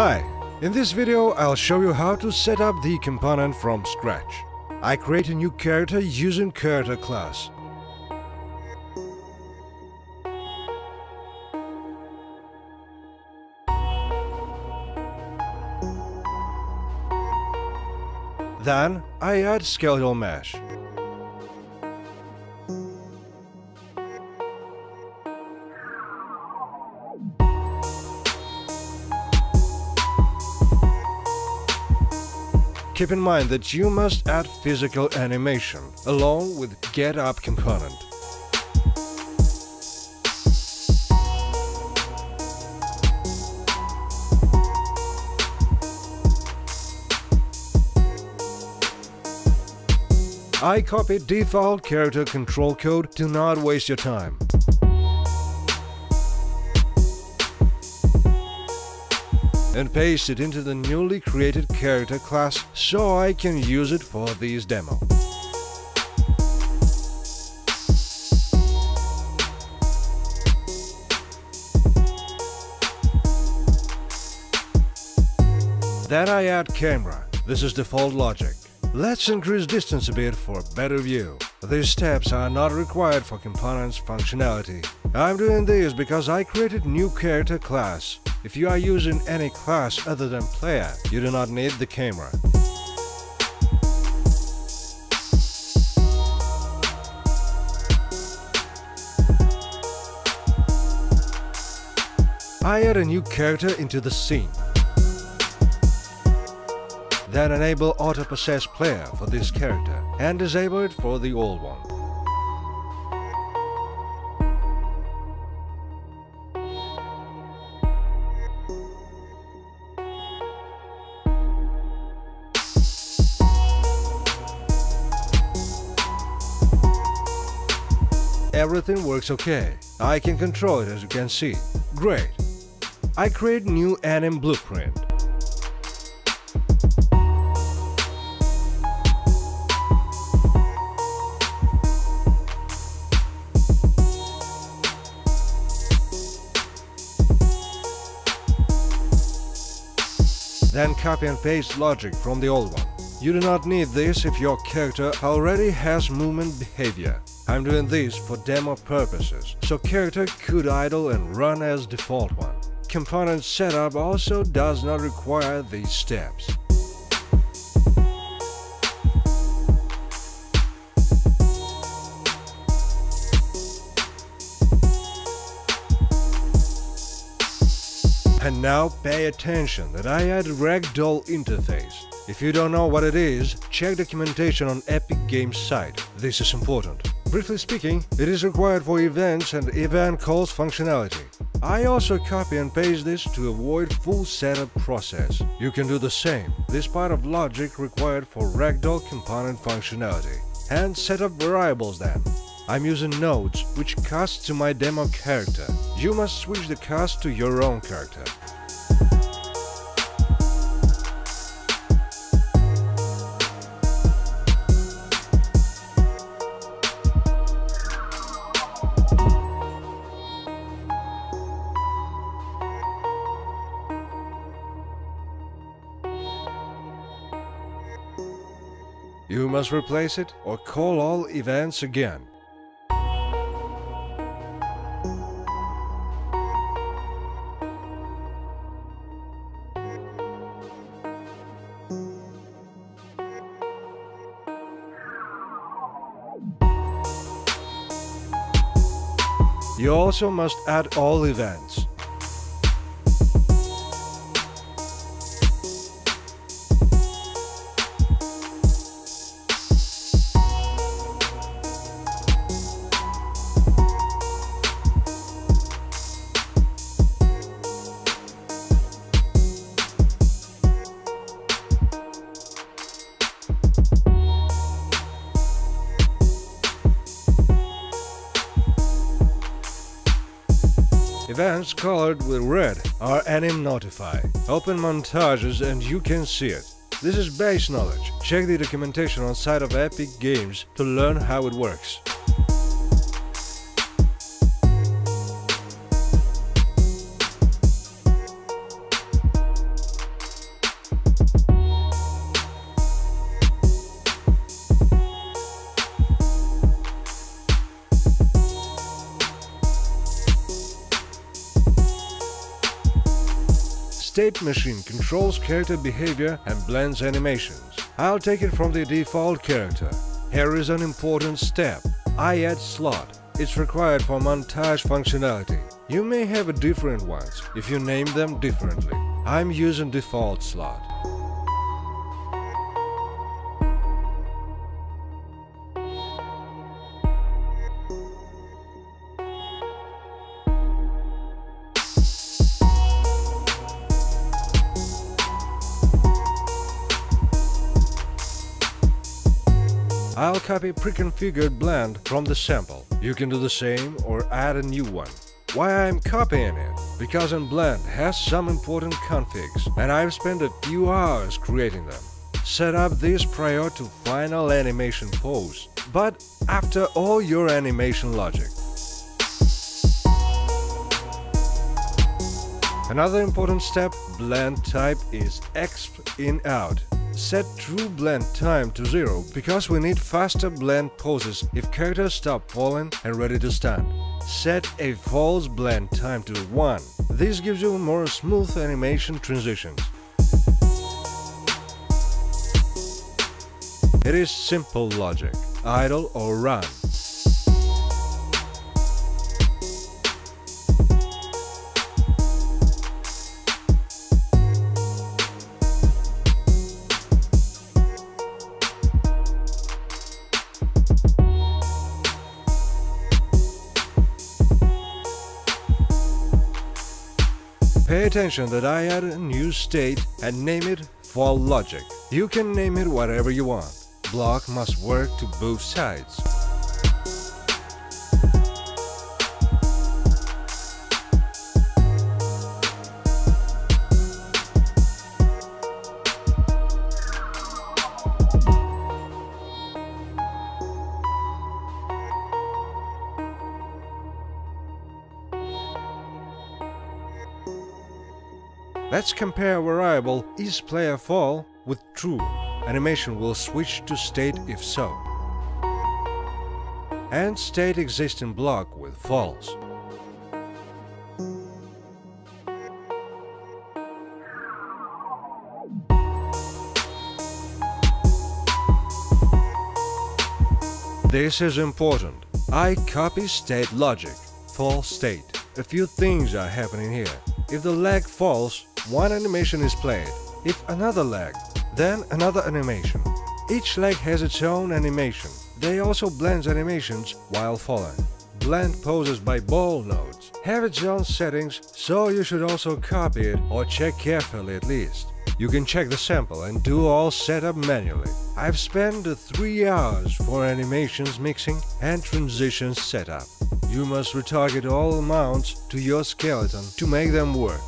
Hi, in this video I'll show you how to set up the component from scratch. I create a new character using character class. Then I add skeletal mesh. Keep in mind that you must add physical animation along with get up component. I copy default character control code, do not waste your time. And paste it into the newly created character class so I can use it for this demo. Then I add camera. This is default logic. Let's increase distance a bit for a better view. These steps are not required for components functionality. I'm doing this because I created new character class. If you are using any class other than player, you do not need the camera. I add a new character into the scene. Then enable auto possess player for this character and disable it for the old one. Everything works okay. I can control it as you can see. Great. I create new anim blueprint. Then copy and paste logic from the old one. You do not need this if your character already has movement behavior. I'm doing this for demo purposes, so character could idle and run as default one. Component setup also does not require these steps. And now pay attention that I add ragdoll interface. If you don't know what it is, check documentation on Epic Games site. This is important. Briefly speaking, it is required for events and event calls functionality. I also copy and paste this to avoid full setup process. You can do the same. This part of logic required for ragdoll component functionality. And set up variables then. I'm using nodes, which cast to my demo character. You must switch the cast to your own character. You must replace it or call all events again. You also must add all events. Events colored with red are anim notify. Open montages and you can see it. This is base knowledge. Check the documentation on site of Epic Games to learn how it works. State machine controls character behavior and blends animations. I'll take it from the default character. Here is an important step. I add slot. It's required for montage functionality. You may have a different ones if you name them differently. I'm using default slot. I'll copy pre-configured blend from the sample. You can do the same or add a new one. Why I'm copying it? Because in Blend has some important configs and I've spent a few hours creating them. Set up this prior to final animation pose, but after all your animation logic. Another important step, blend type is exp in out. Set true blend time to 0 because we need faster blend poses if characters stop falling and ready to stand. Set a false blend time to 1. This gives you more smooth animation transitions. It is simple logic, idle or run. Attention that I add a new state and name it fall logic. You can name it whatever you want. Block must work to both sides. Let's compare variable isPlayerFall with true. Animation will switch to state if so. And state existing block with false. This is important. I copy state logic, false state. A few things are happening here. If the leg falls, one animation is played. If another leg, then another animation. Each leg has its own animation. They also blend animations while falling. Blend poses by bool nodes have its own settings, so you should also copy it or check carefully at least. You can check the sample and do all setup manually. I've spent 3 hours for animations mixing and transitions setup. You must retarget all mounts to your skeleton to make them work.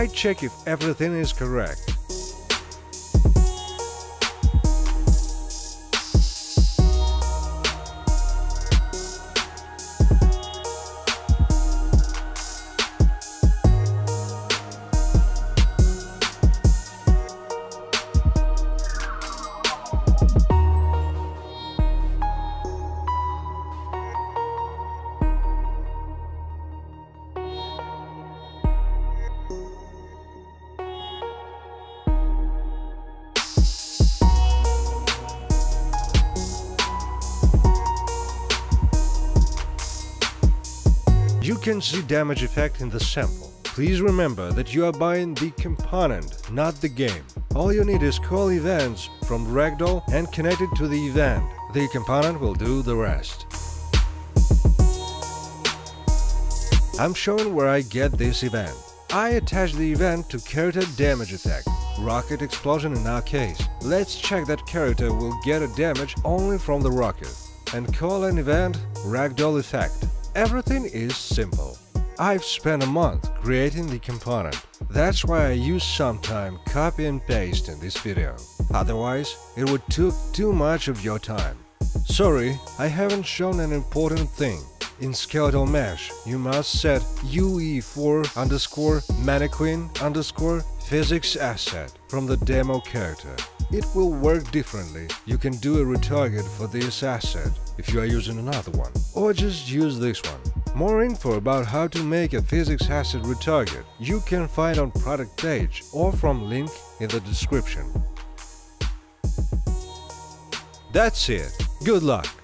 I check if everything is correct. Can see damage effect in the sample. Please remember that you are buying the component, not the game. All you need is call events from Ragdoll and connect it to the event. The component will do the rest. I'm showing where I get this event. I attach the event to character damage effect, rocket explosion in our case. Let's check that character will get a damage only from the rocket and call an event ragdoll effect. Everything is simple. I've spent a month creating the component. That's why I use some time copy and paste in this video. Otherwise, it would took too much of your time. Sorry, I haven't shown an important thing. In skeletal mesh, you must set UE4 underscore mannequin underscore physics asset from the demo character. It will work differently. You can do a retarget for this asset if you are using another one, or just use this one. More info about how to make a physics asset retarget you can find on product page or from link in the description. That's it. Good luck!